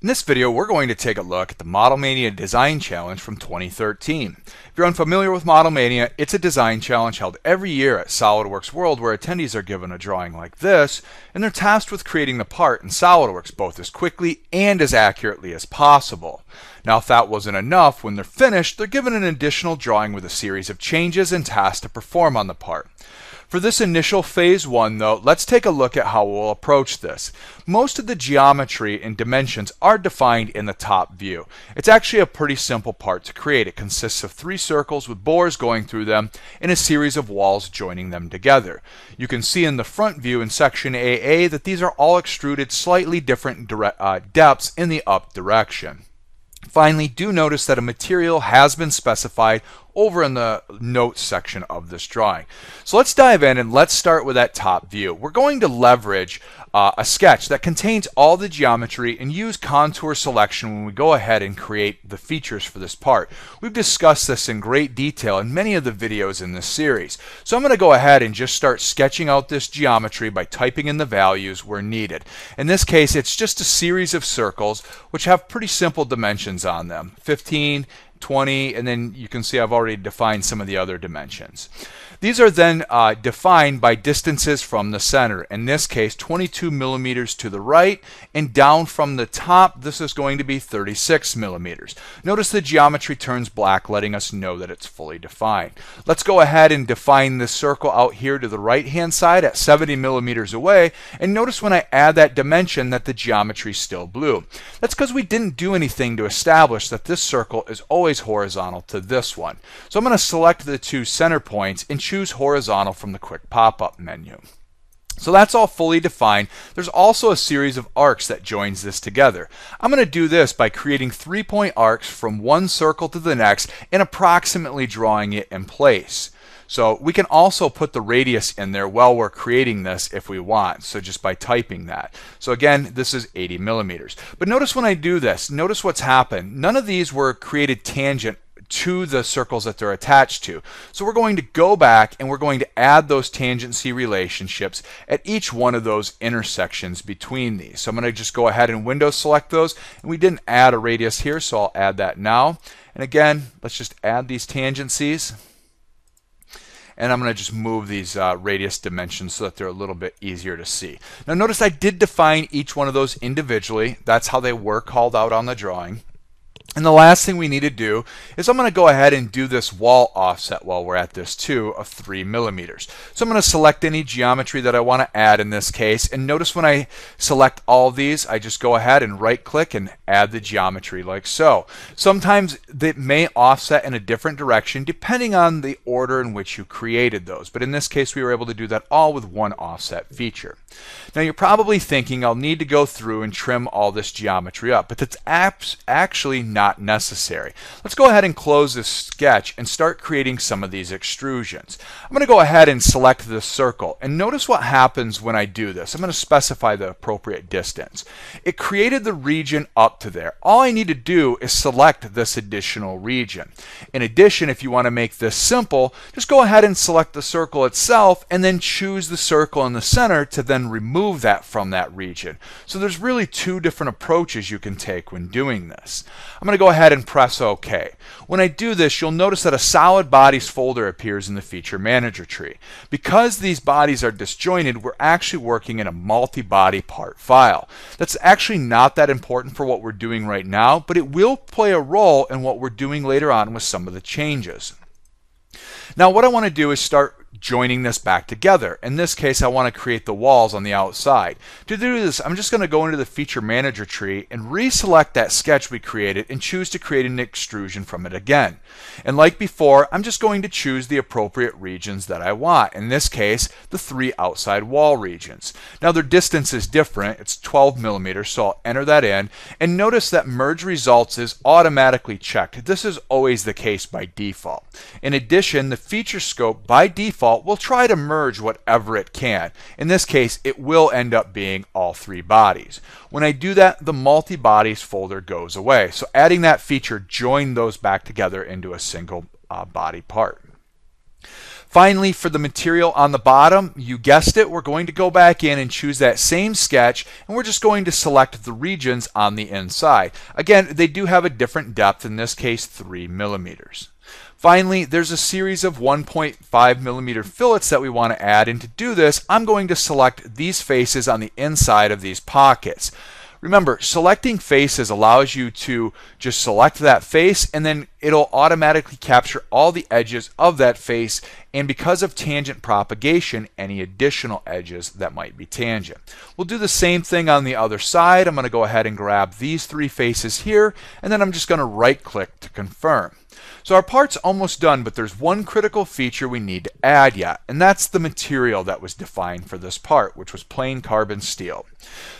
In this video, we're going to take a look at the ModelMania Design Challenge from 2013. If you're unfamiliar with ModelMania, it's a design challenge held every year at SOLIDWORKS World where attendees are given a drawing like this, and they're tasked with creating the part in SOLIDWORKS both as quickly and as accurately as possible. Now, if that wasn't enough, when they're finished, they're given an additional drawing with a series of changes and tasks to perform on the part. For this initial phase one though, let's take a look at how we'll approach this. Most of the geometry and dimensions are defined in the top view. It's actually a pretty simple part to create. It consists of three circles with bores going through them and a series of walls joining them together. You can see in the front view in section AA that these are all extruded slightly different uh, depths in the up direction. Finally, do notice that a material has been specified over in the notes section of this drawing. So let's dive in and let's start with that top view. We're going to leverage uh, a sketch that contains all the geometry and use contour selection when we go ahead and create the features for this part. We've discussed this in great detail in many of the videos in this series. So I'm going to go ahead and just start sketching out this geometry by typing in the values where needed. In this case, it's just a series of circles which have pretty simple dimensions on them. 15, 20, and then you can see I've already defined some of the other dimensions. These are then uh, defined by distances from the center. In this case, 22 millimeters to the right, and down from the top, this is going to be 36 millimeters. Notice the geometry turns black, letting us know that it's fully defined. Let's go ahead and define this circle out here to the right-hand side at 70 millimeters away, and notice when I add that dimension that the geometry is still blue. That's because we didn't do anything to establish that this circle is always horizontal to this one. So I'm going to select the two center points and choose horizontal from the quick pop-up menu. So that's all fully defined. There's also a series of arcs that joins this together. I'm going to do this by creating three-point arcs from one circle to the next and approximately drawing it in place. So we can also put the radius in there while we're creating this if we want. So just by typing that. So again, this is 80 millimeters. But notice when I do this, notice what's happened. None of these were created tangent to the circles that they're attached to. So we're going to go back and we're going to add those tangency relationships at each one of those intersections between these. So I'm going to just go ahead and window select those. And we didn't add a radius here, so I'll add that now. And again, let's just add these tangencies. And I'm going to just move these uh, radius dimensions so that they're a little bit easier to see. Now notice I did define each one of those individually. That's how they were called out on the drawing. And the last thing we need to do is I'm going to go ahead and do this wall offset while we're at this too of 3 millimeters. So I'm going to select any geometry that I want to add in this case. And notice when I select all these, I just go ahead and right click and add the geometry like so. Sometimes they may offset in a different direction depending on the order in which you created those. But in this case, we were able to do that all with one offset feature. Now you're probably thinking I'll need to go through and trim all this geometry up, but that's actually not necessary. Let's go ahead and close this sketch and start creating some of these extrusions. I'm going to go ahead and select this circle and notice what happens when I do this. I'm going to specify the appropriate distance. It created the region up to there. All I need to do is select this additional region. In addition, if you want to make this simple, just go ahead and select the circle itself and then choose the circle in the center to then remove remove that from that region. So there's really two different approaches you can take when doing this. I'm going to go ahead and press OK. When I do this, you'll notice that a solid bodies folder appears in the feature manager tree. Because these bodies are disjointed, we're actually working in a multi-body part file. That's actually not that important for what we're doing right now, but it will play a role in what we're doing later on with some of the changes. Now what I want to do is start joining this back together. In this case, I want to create the walls on the outside. To do this, I'm just going to go into the Feature Manager tree and reselect that sketch we created and choose to create an extrusion from it again. And like before, I'm just going to choose the appropriate regions that I want. In this case, the three outside wall regions. Now their distance is different. It's 12 millimeters, so I'll enter that in. And notice that Merge Results is automatically checked. This is always the case by default. In addition, the feature scope by default default will try to merge whatever it can. In this case, it will end up being all three bodies. When I do that, the multi-bodies folder goes away. So adding that feature joined those back together into a single uh, body part. Finally, for the material on the bottom, you guessed it, we're going to go back in and choose that same sketch, and we're just going to select the regions on the inside. Again, they do have a different depth, in this case 3 millimeters. Finally, there's a series of 1.5 millimeter fillets that we want to add, and to do this, I'm going to select these faces on the inside of these pockets. Remember, selecting faces allows you to just select that face and then it'll automatically capture all the edges of that face and because of tangent propagation, any additional edges that might be tangent. We'll do the same thing on the other side. I'm going to go ahead and grab these three faces here and then I'm just going to right click to confirm. So our part's almost done, but there's one critical feature we need to add yet, and that's the material that was defined for this part, which was plain carbon steel.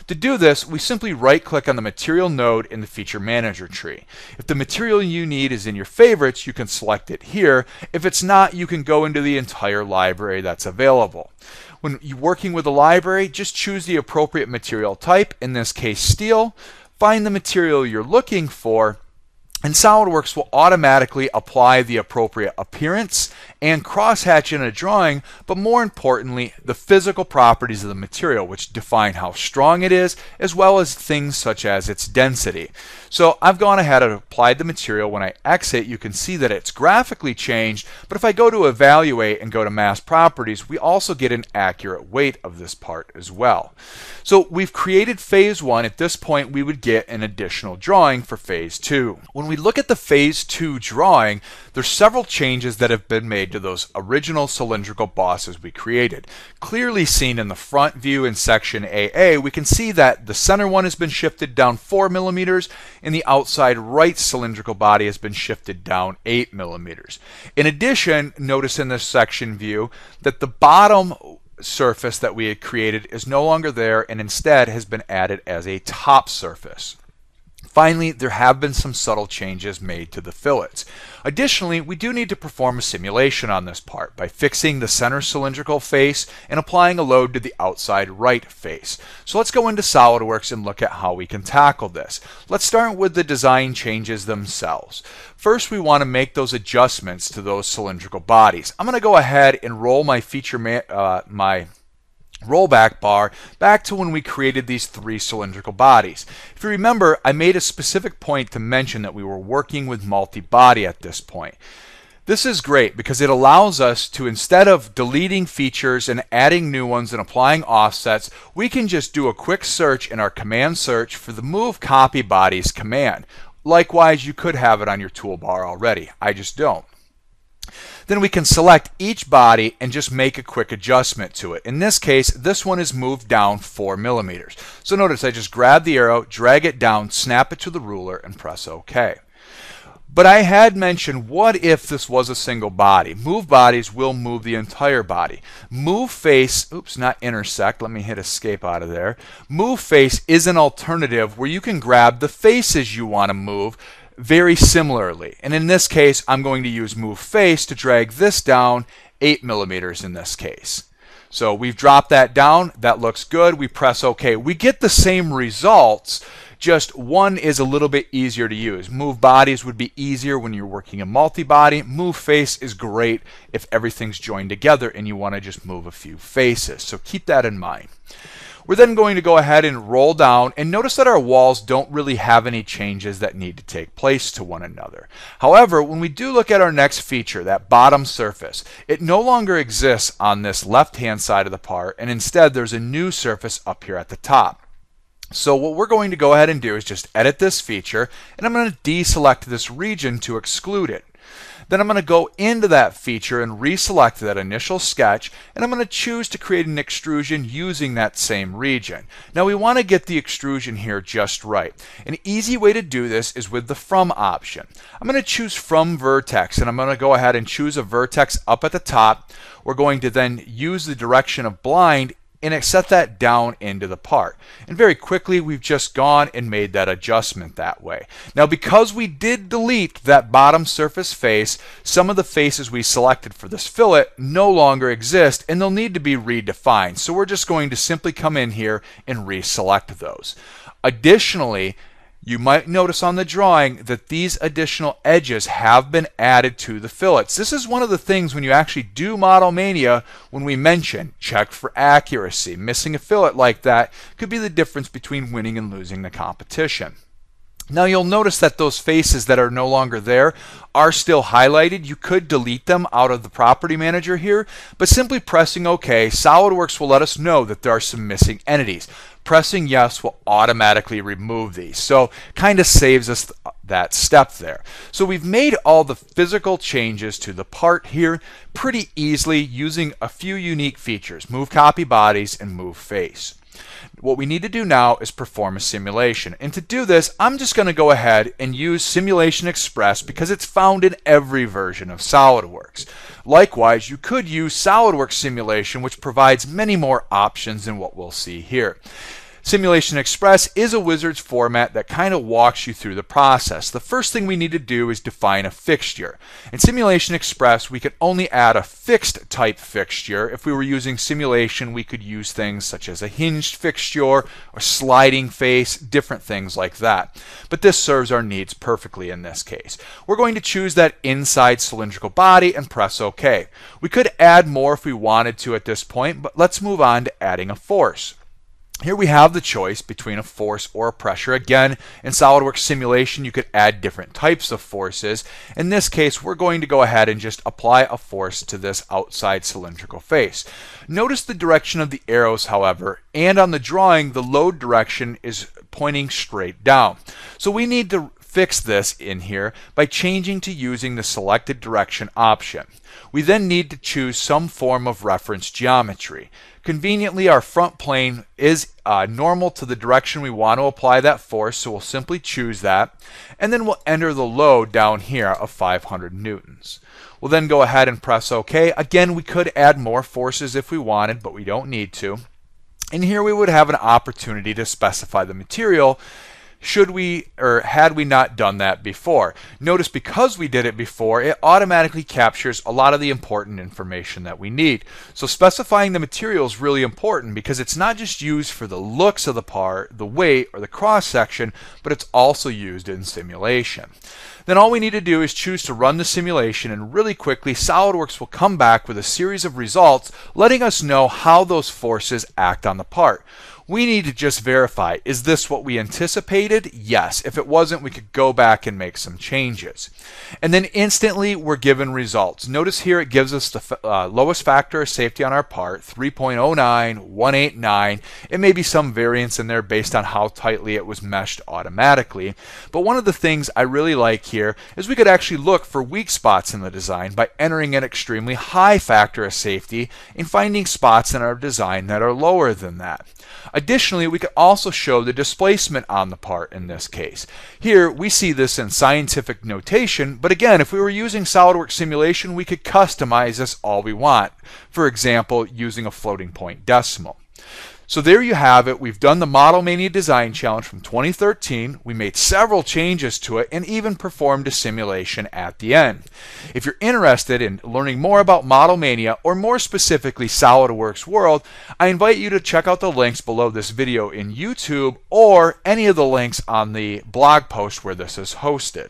To do this, we simply right-click on the material node in the feature manager tree. If the material you need is in your favorites, you can select it here. If it's not, you can go into the entire library that's available. When you're working with a library, just choose the appropriate material type, in this case steel, find the material you're looking for, and SOLIDWORKS will automatically apply the appropriate appearance and crosshatch in a drawing, but more importantly, the physical properties of the material, which define how strong it is, as well as things such as its density. So I've gone ahead and applied the material. When I exit, you can see that it's graphically changed, but if I go to evaluate and go to mass properties, we also get an accurate weight of this part as well. So we've created phase one. At this point, we would get an additional drawing for phase two. When we look at the phase two drawing, there's several changes that have been made to those original cylindrical bosses we created. Clearly seen in the front view in section AA, we can see that the center one has been shifted down 4 millimeters and the outside right cylindrical body has been shifted down 8 millimeters. In addition, notice in this section view that the bottom surface that we had created is no longer there and instead has been added as a top surface. Finally, there have been some subtle changes made to the fillets. Additionally, we do need to perform a simulation on this part by fixing the center cylindrical face and applying a load to the outside right face. So let's go into SOLIDWORKS and look at how we can tackle this. Let's start with the design changes themselves. First, we want to make those adjustments to those cylindrical bodies. I'm going to go ahead and roll my feature uh, my rollback bar back to when we created these three cylindrical bodies. If you remember, I made a specific point to mention that we were working with multi-body at this point. This is great because it allows us to, instead of deleting features and adding new ones and applying offsets, we can just do a quick search in our command search for the move copy bodies command. Likewise, you could have it on your toolbar already. I just don't. Then we can select each body and just make a quick adjustment to it. In this case, this one is moved down 4 millimeters. So notice I just grab the arrow, drag it down, snap it to the ruler, and press OK. But I had mentioned, what if this was a single body? Move bodies will move the entire body. Move face, oops, not intersect, let me hit escape out of there. Move face is an alternative where you can grab the faces you want to move very similarly. And in this case, I'm going to use move face to drag this down 8 millimeters in this case. So we've dropped that down. That looks good. We press OK. We get the same results, just one is a little bit easier to use. Move bodies would be easier when you're working a multi-body. Move face is great if everything's joined together and you want to just move a few faces. So keep that in mind. We're then going to go ahead and roll down and notice that our walls don't really have any changes that need to take place to one another. However, when we do look at our next feature, that bottom surface, it no longer exists on this left hand side of the part and instead there's a new surface up here at the top. So what we're going to go ahead and do is just edit this feature and I'm going to deselect this region to exclude it. Then I'm going to go into that feature and reselect that initial sketch and I'm going to choose to create an extrusion using that same region. Now we want to get the extrusion here just right. An easy way to do this is with the from option. I'm going to choose from vertex and I'm going to go ahead and choose a vertex up at the top. We're going to then use the direction of blind and set that down into the part. And very quickly, we've just gone and made that adjustment that way. Now, because we did delete that bottom surface face, some of the faces we selected for this fillet no longer exist and they'll need to be redefined. So we're just going to simply come in here and reselect those. Additionally, you might notice on the drawing that these additional edges have been added to the fillets. This is one of the things when you actually do Model Mania when we mention check for accuracy. Missing a fillet like that could be the difference between winning and losing the competition. Now you'll notice that those faces that are no longer there are still highlighted. You could delete them out of the property manager here, but simply pressing OK, SOLIDWORKS will let us know that there are some missing entities. Pressing yes will automatically remove these. So kind of saves us th that step there. So we've made all the physical changes to the part here pretty easily using a few unique features, move copy bodies and move face. What we need to do now is perform a simulation. And to do this, I'm just going to go ahead and use Simulation Express because it's found in every version of SOLIDWORKS. Likewise, you could use SOLIDWORKS Simulation, which provides many more options than what we'll see here. Simulation Express is a wizard's format that kind of walks you through the process. The first thing we need to do is define a fixture. In Simulation Express, we could only add a fixed type fixture. If we were using simulation, we could use things such as a hinged fixture or sliding face, different things like that. But this serves our needs perfectly in this case. We're going to choose that inside cylindrical body and press OK. We could add more if we wanted to at this point, but let's move on to adding a force. Here we have the choice between a force or a pressure. Again, in SOLIDWORKS simulation, you could add different types of forces. In this case, we're going to go ahead and just apply a force to this outside cylindrical face. Notice the direction of the arrows, however, and on the drawing, the load direction is pointing straight down. So we need to fix this in here by changing to using the selected direction option. We then need to choose some form of reference geometry. Conveniently, our front plane is uh, normal to the direction we want to apply that force, so we'll simply choose that. And then we'll enter the load down here of 500 newtons. We'll then go ahead and press OK. Again, we could add more forces if we wanted, but we don't need to. And here we would have an opportunity to specify the material should we or had we not done that before. Notice because we did it before, it automatically captures a lot of the important information that we need. So specifying the material is really important because it's not just used for the looks of the part, the weight, or the cross section, but it's also used in simulation. Then all we need to do is choose to run the simulation and really quickly SOLIDWORKS will come back with a series of results letting us know how those forces act on the part. We need to just verify, is this what we anticipated? Yes. If it wasn't, we could go back and make some changes. And then instantly we're given results. Notice here it gives us the uh, lowest factor of safety on our part, 3.09189. It may be some variance in there based on how tightly it was meshed automatically. But one of the things I really like here is we could actually look for weak spots in the design by entering an extremely high factor of safety and finding spots in our design that are lower than that. Additionally, we could also show the displacement on the part in this case. Here, we see this in scientific notation, but again, if we were using SOLIDWORKS simulation, we could customize this all we want. For example, using a floating point decimal. So there you have it. We've done the Model Mania Design Challenge from 2013. We made several changes to it and even performed a simulation at the end. If you're interested in learning more about Model Mania or more specifically SOLIDWORKS World, I invite you to check out the links below this video in YouTube or any of the links on the blog post where this is hosted.